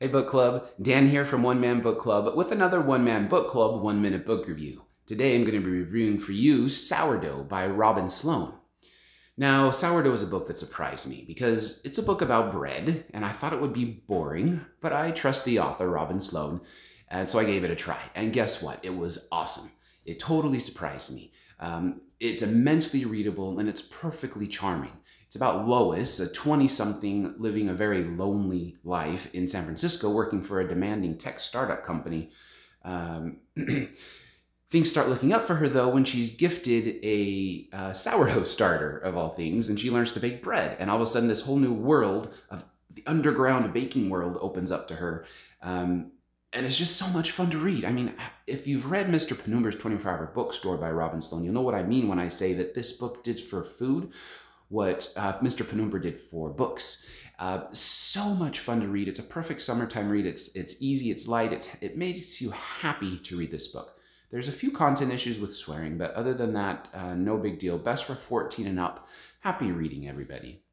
Hey Book Club, Dan here from One Man Book Club with another One Man Book Club One Minute Book Review. Today I'm going to be reviewing for you Sourdough by Robin Sloan. Now, Sourdough is a book that surprised me because it's a book about bread and I thought it would be boring, but I trust the author, Robin Sloan, and so I gave it a try. And guess what? It was awesome. It totally surprised me. Um, it's immensely readable and it's perfectly charming. It's about Lois, a 20 something living a very lonely life in San Francisco, working for a demanding tech startup company. Um, things start looking up for her though when she's gifted a uh, sourdough starter, of all things, and she learns to bake bread. And all of a sudden, this whole new world of the underground baking world opens up to her. Um, and it's just so much fun to read. I mean, if you've read Mr. Penumbra's 24 Hour Bookstore by Robin Sloan, you'll know what I mean when I say that this book did for food what uh, Mr. Penumbra did for books. Uh, so much fun to read. It's a perfect summertime read. It's it's easy. It's light. It's it makes you happy to read this book. There's a few content issues with swearing, but other than that, uh, no big deal. Best for 14 and up. Happy reading, everybody.